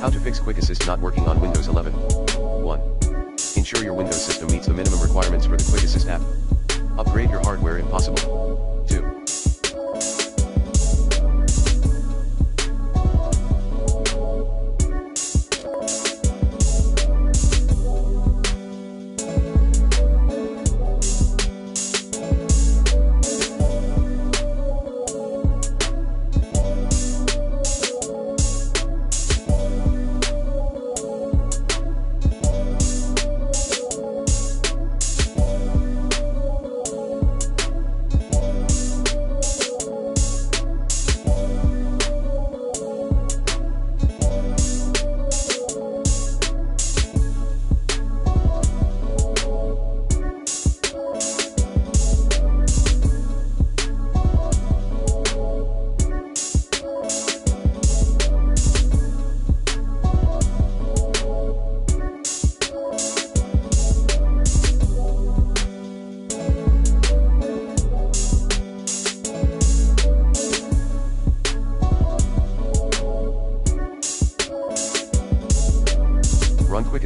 How to fix Quick Assist not working on Windows 11. 1. Ensure your Windows system meets the minimum requirements for the Quick Assist app. Upgrade your hardware if possible.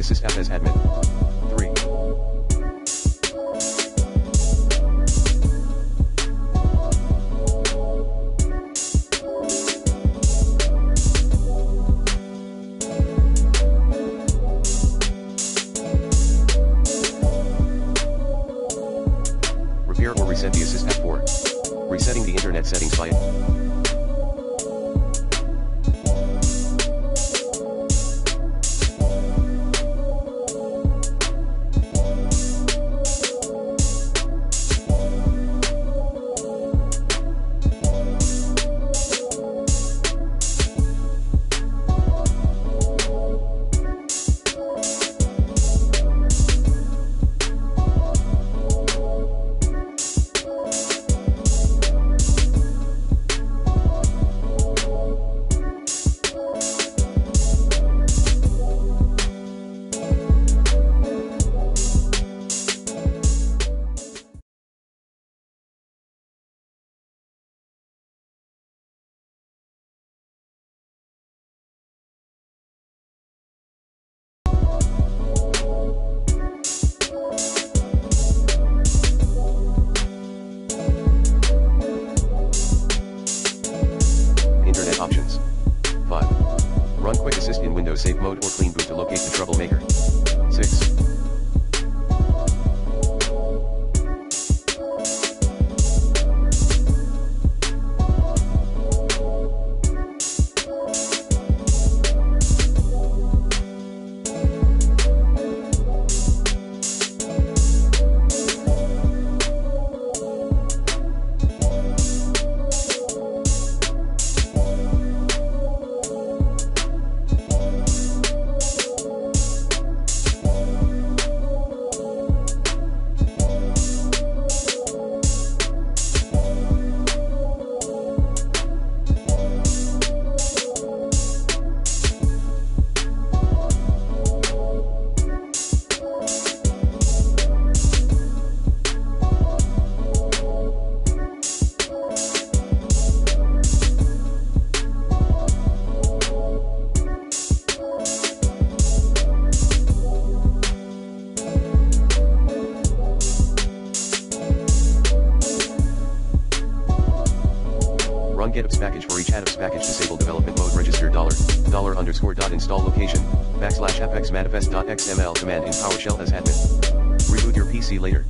Quick Assist app as admin. 3. Repair or reset the Assist app 4. Resetting the internet settings by Safe Mode or Clean Boot to locate the troublemaker. 6. Get-Appx package for each Add-Appx package disable development mode register dollar, dollar underscore dot install location, backslash fx manifest dot xml command in PowerShell as admin. Reboot your PC later.